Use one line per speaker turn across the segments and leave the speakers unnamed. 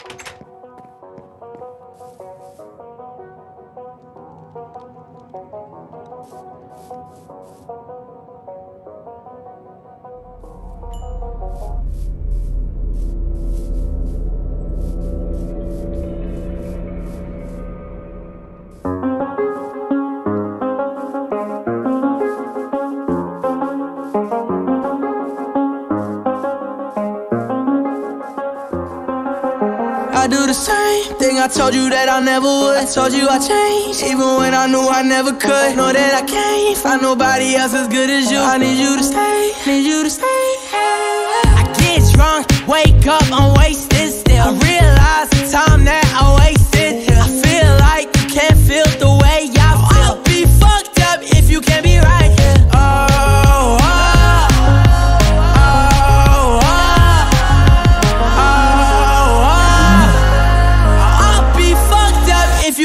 Thank you. I do the same thing I told you that I never would. I told you I changed, even when I knew I never could. Know that I can't find nobody else as good as you. I need you to stay, need you to stay. I get drunk, wake up,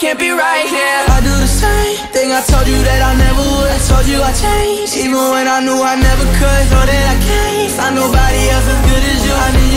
Can't be right here. I do the same thing I told you that I never would. I told you I changed, even when I knew I never could. Know that I can't find nobody else as good as you. I need